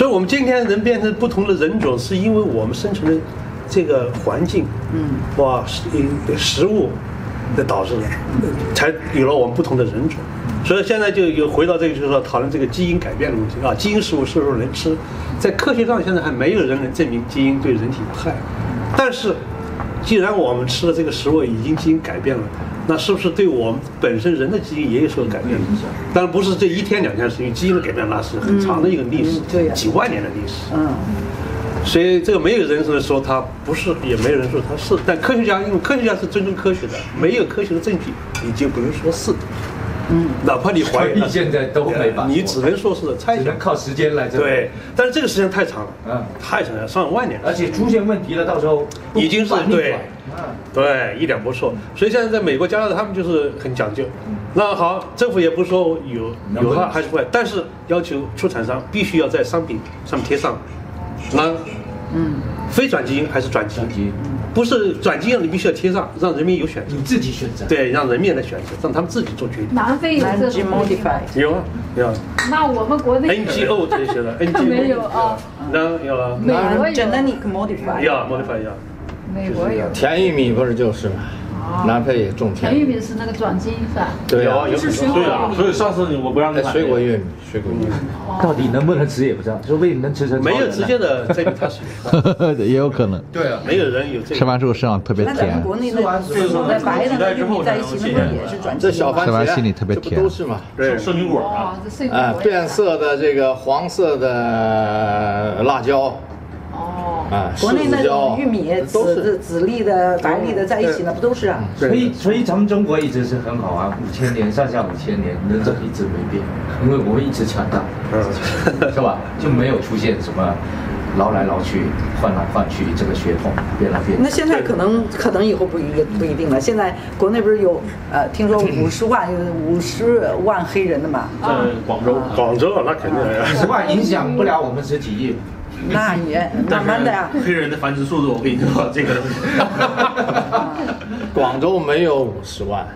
所以，我们今天人变成不同的人种，是因为我们生存的这个环境，嗯，哇，食呃食物的导致的，才有了我们不同的人种。所以现在就又回到这个，就是说讨论这个基因改变的问题啊，基因食物是不是能吃？在科学上现在还没有人能证明基因对人体有害，但是既然我们吃的这个食物已经基因改变了，那是不是对我们本身人的基因也有所改变？当然不是这一天两天的事情，基因的改变那是很长的一个历史几万年的历史。嗯，所以这个没有人说它不是，也没有人说它是。但科学家，因为科学家是尊重科学的，没有科学的证据，你就不能说是。嗯，哪怕你怀疑，现在都没法。说你只能说是猜想。只能。靠时间来证明。对，但是这个时间太长了，嗯。太长了，上万年了。而。且出现问题了，到时候已经是对。嗯。对，一点不错。所以现在在美国、加拿大，他们就是很讲究。那好，政府也不说有有害还是坏，但是要求出厂商必须要在商品上面贴上，那嗯，非转基因还是转基因？转基因，不是转基因，你必须要贴上，让人民有选择你。自己选择。对，让人民来选择，让他们自己做决定。南非有这 Gene 种规定吗 modify 有啊，有啊那我们国内，NGO 这些的，NGO 没有啊，那有啊，美国有，genetic modify，要 modify 要。美国有。甜玉米不是就是吗？南非也种甜甜玉玉米，是那个转基因是吧？对啊，有是水果对啊，所以上次你我不让你哎买水果玉米，水果玉米。到底能不能吃也不知道，说不定能吃成没有直接的这个它是，也有可能。对啊，没有人有这个。吃完之后身上特别那咱们甜，国内的那白的那玉米在一起，那不也是转基因？这小番吃完心里特别甜都是嘛？对，圣女果哦啊，，这是。哎，变色的这个黄色的辣椒，哦，啊，国内那种玉米都紫是紫粒的、白粒的在一起，那不都是啊？所以所以咱们中国一直是很好啊，五千年上下五千年，人种一直没变，因为我们一直强大，是吧？就没有出现什么捞来捞去、换来换去这个血统变来变去。那现在可能可能以后不一不一定了。现在国内不是有呃，听说五十万有五十万黑人的嘛？在广州，广州那肯定的呀。十万影响不了我们十几亿。那也慢慢的呀。黑人的繁殖速度，我跟你说，这个广州没有五十万，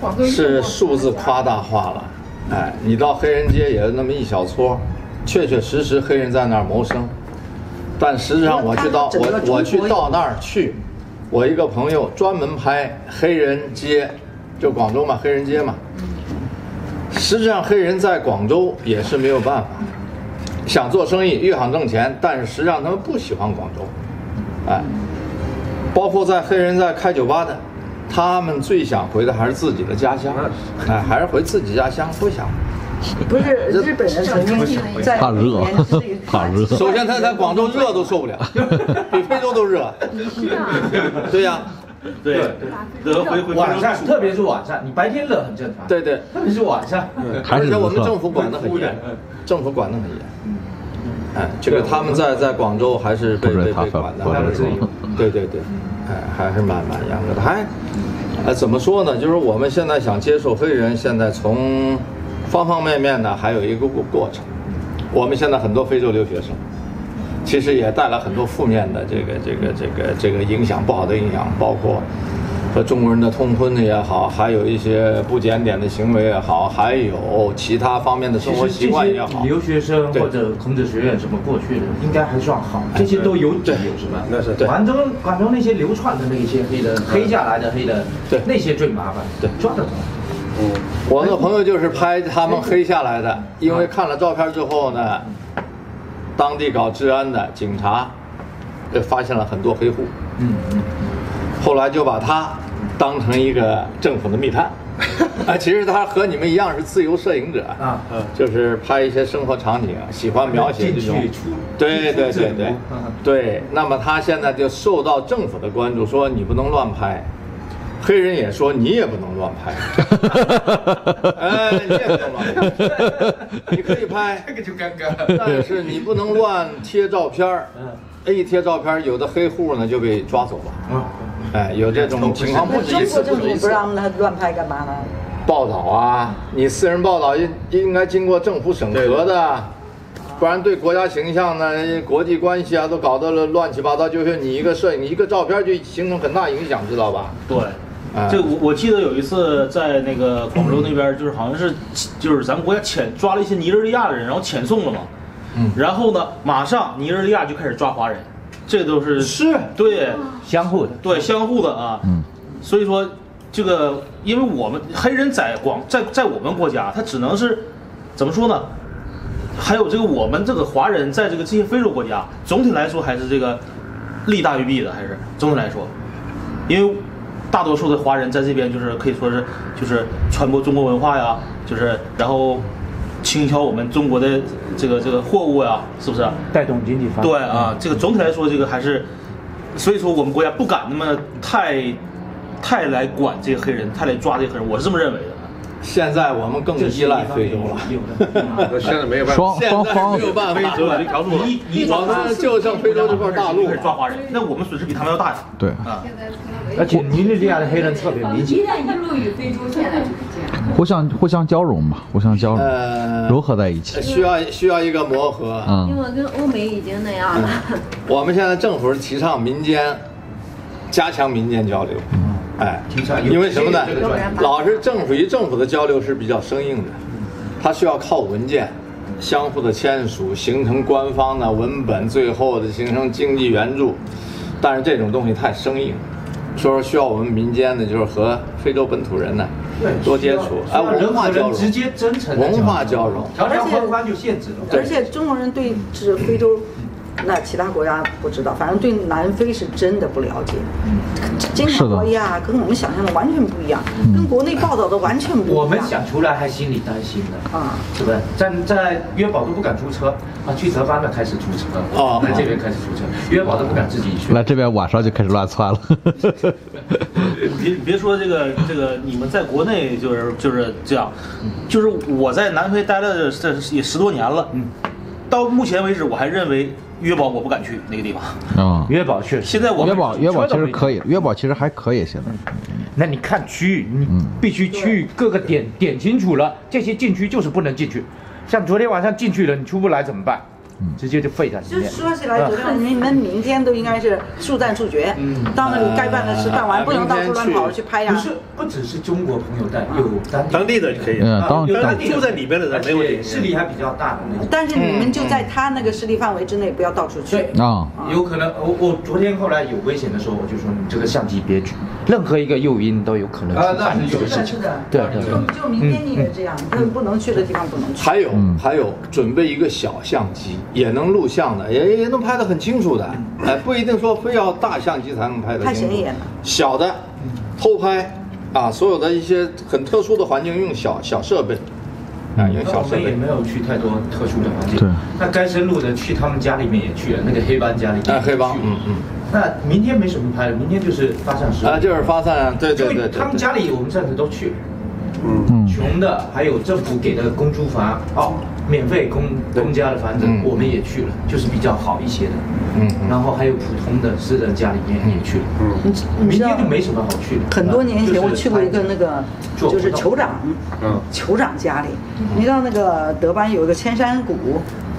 广州是数字夸大化了。哎，你到黑人街也有那么一小撮，确确实实黑人在那儿谋生。但实际上我去到我我去到那儿去，我一个朋友专门拍黑人街，就广州嘛，黑人街嘛。实际上黑人在广州也是没有办法，想做生意又想挣钱，但是实际上他们不喜欢广州，哎，包括在黑人在开酒吧的，他们最想回的还是自己的家乡，哎，还是回自己家乡，不想。不是日本人曾经在怕热里面是怕热。首先他在广州热都受不了，比非洲都热。对呀、对，得回回晚上，特别是晚上，你白天热很正常。对对，特别是晚上。还是而且我？们政府管得很严，政府管得很严。哎，这个他们在在广州还是被被管的，或者说对对对，哎，还是蛮蛮严格的。还，呃，怎么说呢？就是我们现在想接受黑人，现在从方方面面呢，还有一个过过程。我们现在很多非洲留学生，其实也带来很多负面的这个这个这个这个影响，不好的影响，包括和中国人的通婚的也好，还有一些不检点的行为也好，还有其他方面的生活习惯也好。留学生或者孔子学院什么过去的，应该还算好，这些都有底有什么？那是对广州广州那些流窜的那些黑的，黑下来的黑的，对那些最麻烦，对抓得到。我那朋友就是拍他们黑下来的，因为看了照片之后呢，当地搞治安的警察，呃，发现了很多黑户，嗯嗯，后来就把他当成一个政府的密探。啊，其实他和你们一样是自由摄影者啊，就是拍一些生活场景，喜欢描写这种对对对对嗯对。那么他现在就受到政府的关注，说你不能乱拍。黑人也说你也不能乱拍，哎，你也不能乱拍，你可以拍，这个就尴尬。但是你不能乱贴照片儿。嗯，一贴照片儿，有的黑户呢就被抓走了。嗯，哎，有这种情况不止一次，中国政府不止一次。不让他乱拍干嘛呢？报道啊，你私人报道应应该经过政府审核的，不然对国家形象呢、国际关系啊都搞得了乱七八糟。就是你一个摄影、一个照片就形成很大影响，知道吧？对哎。这我我记得有一次在那个广州那边，就是好像是就是咱们国家遣抓了一些尼日利亚的人，然后遣送了嘛。然后呢，马上尼日利亚就开始抓华人，这都是是对相互的。对相互的啊。嗯，所以说这个，因为我们黑人在广在在我们国家，他只能是怎么说呢？还有这个我们这个华人在这个这些非洲国家，总体来说还是这个利大于弊的，还是总体来说，因为大多数的华人在这边就是可以说是就是传播中国文化呀，就是然后倾销我们中国的这个这个货物呀，是不是？带动经济发展。对啊，这个总体来说，这个还是，所以说我们国家不敢那么太太来管这个黑人，太来抓这个黑人，我是这么认为的。现在我们更依赖非洲了。现在没有办法。双现在双方没有办法，非洲有一条路了，你我们就剩非洲这块大陆开始抓华人，那我们损失比他们要大呀。对，啊，而且尼日利亚的黑人特别明显。一带一路与非洲现在就是这样。互相互相交融吧，互相交融，呃，融合在一起。需要需要一个磨合。嗯，因为跟欧美已经那样了。我们现在政府是提倡民间加强民间交流，哎，提倡因为什么呢？老是政府与政府的交流是比较生硬的，它需要靠文件相互的签署，形成官方的文本，最后的形成经济援助。但是这种东西太生硬，所以说需要我们民间的，就是和非洲本土人呢多接触，哎，文化交融，直接真诚地文化交融。条条框框就限制了。而且中国人对指非洲，那其他国家不知道，反正对南非是真的不了解。经常说哎呀，跟我们想象的完全不一样，跟国内报道的完全不一样。我们想出来还心里担心呢，啊，是不是？在在约堡都不敢租车啊，去德班的开始租车，哦来这边开始租车，约堡都不敢自己去。来这边晚上就开始乱窜了。别别说这个这个，你们在国内就是就是这样，就是我在南非待了这也十多年了，嗯，到目前为止我还认为约堡我不敢去那个地方。啊，约堡确实，现在我们约堡约堡其实可以。以，约堡其实还可以现在。那你看区域，你必须区域各个点点清楚了，这些禁区就是不能进去。像昨天晚上进去了，你出不来怎么办？直接就废在里就面。说起来，昨天你们明天都应该是速战速决，到那里该办的事办完，不能到处乱跑去拍呀不。是，不只是中国朋友带，有当当地的就可以。嗯，当有当当住在里边的人没问题。势力还比较大的那种。但是你们就在他那个势力范围之内，不要到处去。对啊，有可能，我我昨天后来有危险的时候，我就说你这个相机别举，任何一个诱因都有可能啊那触犯是有是的，这个事情是。的。对对就就明天你也这样，就不能去的地方不能去。还有还有，准备一个小相机，也能录像的，也也能拍得很清楚的。哎，不一定说非要大相机才能拍得太清楚显眼了。小的偷拍啊，所有的一些很特殊的环境用小小设备，啊，用小设备。我们也没有去太多特殊的环境。对那该深入的去他们家里面也去了，那个黑帮家里面。哎，黑帮，嗯嗯，那明天没什么拍了，明天就是发散时。啊，就是发散，对对对对因为他们。家里我们上次都去了，嗯，穷的还有政府给的公租房哦，免费公公家的房子嗯我们也去了，就是比较好一些的。嗯嗯然后还有普通的私人家里面也去了。你你明天就没什么好去的。很多年前我去过一个那个，就是酋长，嗯酋长家里，你知道那个德班有一个千山谷，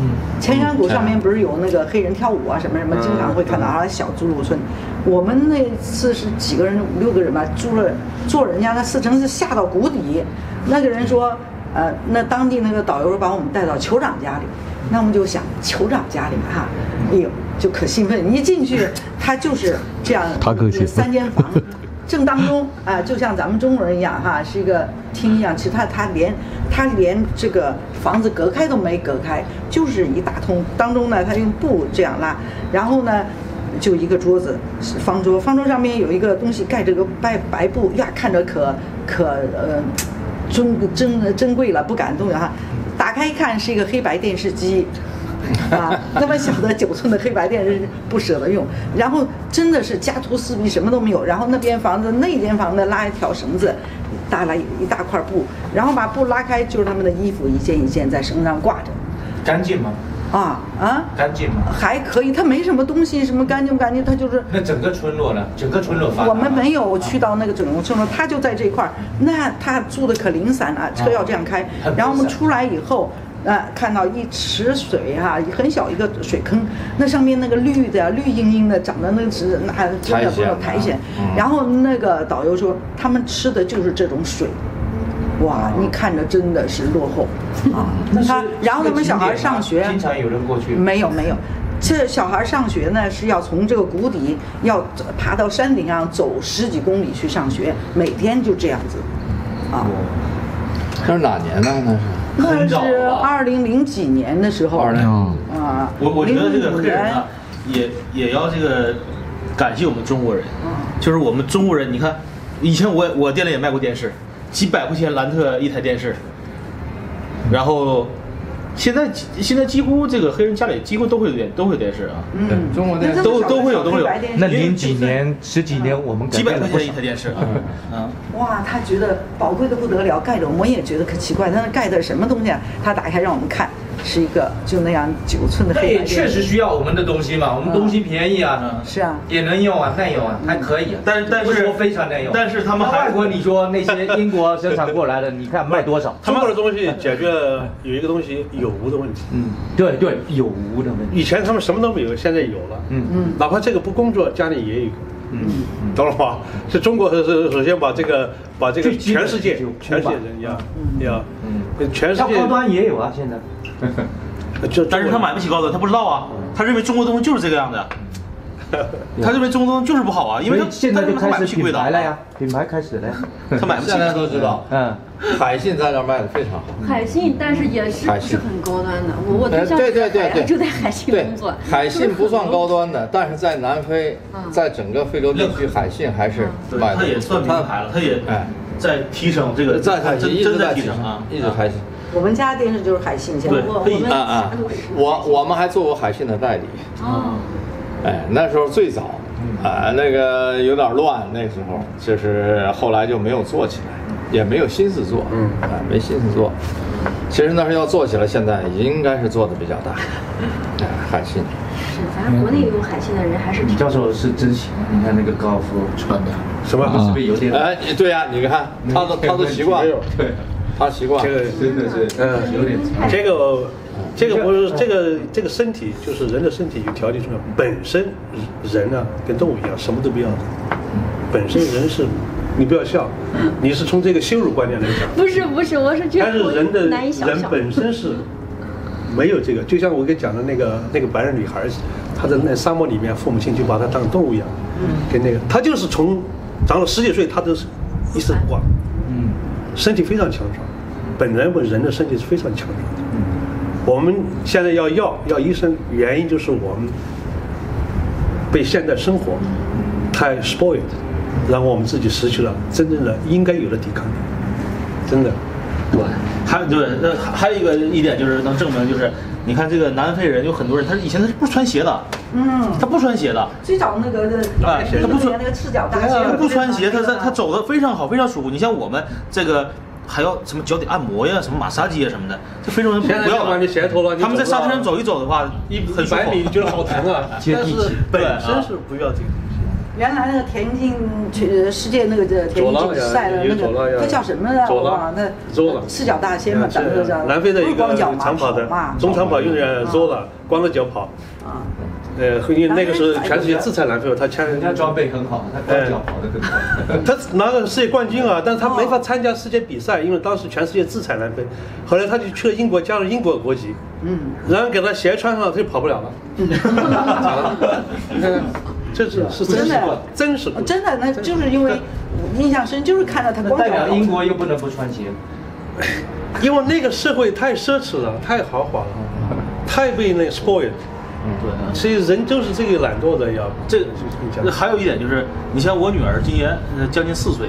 嗯，千山谷上面不是有那个黑人跳舞啊什么什么，经常会看到啊小猪鹿村。我们那次是几个人，五六个人吧，住了坐人家那四层是下到谷底。那个人说，呃，那当地那个导游把我们带到酋长家里，那我们就想酋长家里哈，哎呦就可兴奋，一进去他就是这样，他更兴奋三间房。正当中啊、就像咱们中国人一样哈，是一个厅一样，其他他连他连这个房子隔开都没隔开，就是一大通。当中呢，他用布这样拉，然后呢，就一个桌子是方桌，方桌上面有一个东西盖着个白白布，呀，看着可可呃珍珍珍贵了，不敢动哈。打开一看，是一个黑白电视机。啊，那么小的九寸的黑白电视不舍得用，然后真的是家徒四壁，什么都没有。然后那边房子那间房子拉一条绳子，搭了一大块布，然后把布拉开，就是他们的衣服一件一件在绳上挂着。干净吗？啊啊，干净吗？还可以，它没什么东西，什么干净不干净，它就是那整个村落呢？整个村落发我们没有去到那个整个村落，他就在这一块儿，那他住的可零散了，车要这样开很，然后我们出来以后。呃，看到一池水哈、很小一个水坑，那上面那个绿的绿茵茵的，长得那是那真的不知道苔藓然后那个导游说，他们吃的就是这种水。哇，你看着真的是落后啊。那他然后他们小孩上学，经常有人过去。没有没有，这小孩上学呢是要从这个谷底要爬到山顶上走十几公里去上学，每天就这样子，啊。那是哪年呢？那那是了二零零几年的时候，20嗯，啊，我我觉得这个05黑人啊，也也要这个感谢我们中国人，嗯。就是我们中国人，你看，以前我我店里也卖过电视，几百块钱兰特一台电视，然后现在现在几乎这个黑人家里几乎都会有电都会有电视啊，嗯，中国电视都都会有都会有。那零几年、十几年，我们改几百变了不少？块钱一台。电视。啊，嗯，哇，他觉得宝贵的不得了，盖着我们也觉得可奇怪，但是盖的什么东西啊？他打开让我们看，是一个就那样九寸的黑白电视。确实需要我们的东西嘛，我们东西便宜啊，是啊，也能用啊，耐用啊，还可以啊。但但是说非常耐用，但是他们还外国，你说那些英国生产过来的，你看卖多少？他们的东西解决了有一个东西有无的问题。嗯，对对，有无的问题。以前他们什么都没有，现在有了。嗯嗯哪怕这个不工作，家里也有一个。嗯，懂了吗？是中国是是首先把这个把这个全世界就全世界人要要嗯。全世界。要高端也有啊，现在。就但是他买不起高端，他不知道啊，他认为中国东西就是这个样子，他认为中东就是不好啊，因为他现在就他买开始品不起贵的牌了呀，品牌开始了呀。他买不起现。在都知道，嗯，海信在这儿卖的非常好。海信，但是也是不是很高端的。我我对象对对对对，就在海信工作，海信不算高端的，但是在南非，嗯在整个非洲地区，海信还是对，卖的。他也算品牌了，他也哎在提升这个，在海信真一直在在提升啊，一直海信。我们家电视就是海信，现在我我们啊啊家都是，我我们还做过海信的代理。哦，哎，那时候最早，啊，那个有点乱，那时候就是后来就没有做起来，也没有心思做，嗯，啊，没心思做。其实那时候要做起来，现在应该是做的比较大。哎，海信，是，反正国内有海信的人还是挺李教授是真行，你看那个高尔夫穿的，什么？是不是有点？哎，对呀、你看他都他都习惯，对，他习惯这。个真的是，嗯有点。这个这个不是这个这个身体就是人的身体有条件重要，本身人呢跟动物一样什么都不要，本身人是，你不要笑，你是从这个羞辱观念来讲。不是不是，我是觉得但是人的人。本身是没有这个，就像我给你讲的那个那个白人女孩，她在那沙漠里面，父母亲就把她当动物养，跟那个她就是从长了十几岁，她都是一丝不挂，嗯，身体非常强壮，本来我人的身体是非常强壮的。我们现在要要要医生，原因就是我们被现代生活太 spoiled，让我们自己失去了真正的应该有的抵抗力，真的。对，还对，那还有一个一点就是能证明，就是你看这个南非人有很多人，他以前他是不穿鞋的，嗯，他不穿鞋的，最早那个他不穿那个赤脚大他，不穿鞋，他他他走的非常好，非常舒服。你像我们这个还要什么脚底按摩呀，什么马杀鸡啊什么的，这非洲人不要了。他们在沙滩上走一走的话，一很百米，觉得好疼啊？但 是接地气。本身是不要这个。原来那个田径去世界那个这田径左浪呀赛的那个，那叫什么来？左浪。哇，那赤脚大仙嘛，咱们都叫南非的一个长跑的中长跑运动员 Zola 光着脚跑，啊，呃，因为那个时候全世界制裁南非，他签人家装备很好，他光脚跑得更快。他拿了世界冠军啊，但是他没法参加世界比赛，因为当时全世界制裁南非。后来他就去了英国，加入英国国籍，嗯，然后给他鞋穿上，他就跑不了了。你看看，这是是真实的真实的。真的，那就是因为印象深，就是看到他那光脚代表英国又不能不穿鞋，因为那个社会太奢侈了，太豪华了，太被那对。所以人就是这个懒惰的，要这个你讲那还有一点就是，你像我女儿今年呃将近四岁，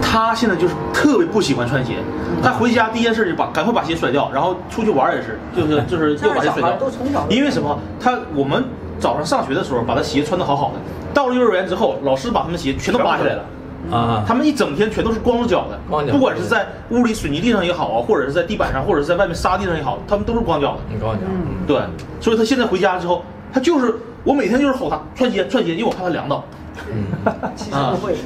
她现在就是特别不喜欢穿鞋。她回家第一件事就把赶快把鞋甩掉，然后出去玩也是，就是 就是要把鞋甩掉。因为什么？她我们早上上学的时候把她鞋穿的好好的，到了幼儿园之后，老师把他们鞋全都扒下来了。啊，他们一整天全都是光着脚的，光脚。不管是在屋里水泥地上也好啊，或者是在地板上，或者是在外面沙地上也好，他们都是光脚的。你跟我讲，对，所以他现在回家之后，他就是我每天就是吼他穿鞋穿鞋，因为我怕他凉到。其实不会，